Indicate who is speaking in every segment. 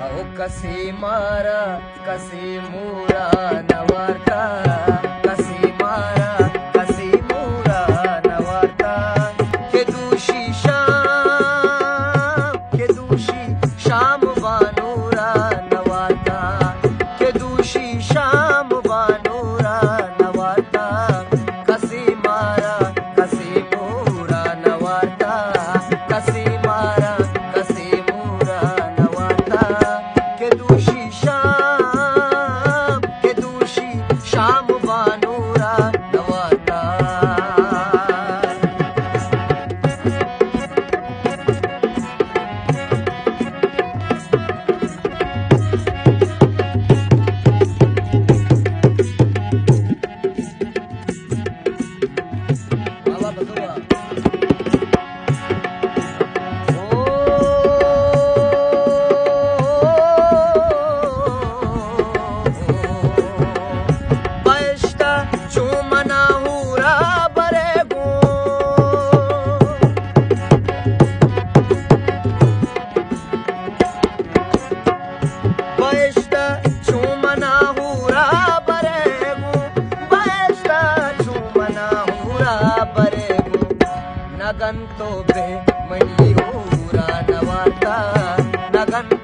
Speaker 1: ಅವು ಕಸಿ ಮಾರ ಕಸಿ ಮೂಲ ನವಾರ್ಥ नगन्तो गृहे मयि पूरा न वार्ता नगन्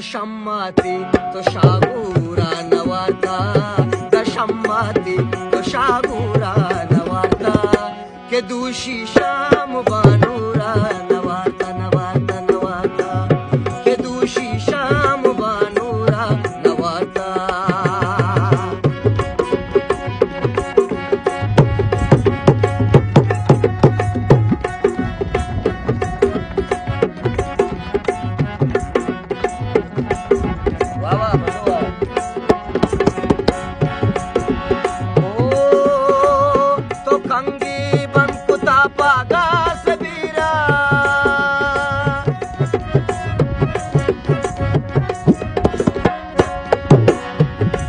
Speaker 1: దశమ్మతి తుషాగూరా నవాత దశమ్మతి తుషాగూరా నవాత కె దూషిషా पागा सबीरा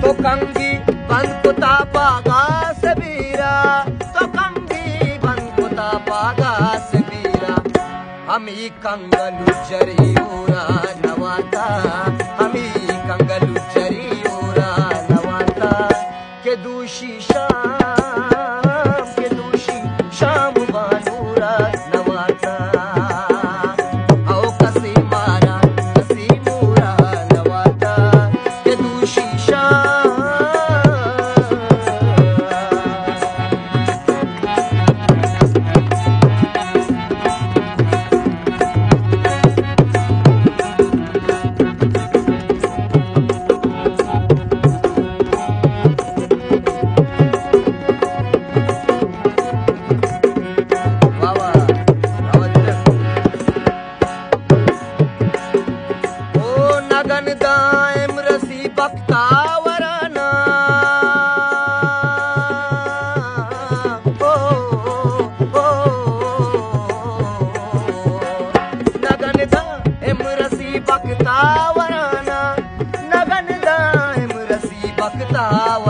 Speaker 1: तो कंगी बन कुता पागा सबीरा तो कंगलू चरी उरा नवाता। हमी कंगलू चरी उरा नवाता। के दूषी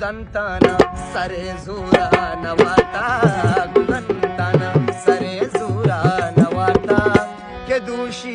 Speaker 1: ಗುಣಂತಾನ ಸರೆ ಸೂರ ನವಾತ ಗುಣಂತಾನ ಸರೆ ಸೂರ ನವಾತ ಕೆದುಶಿ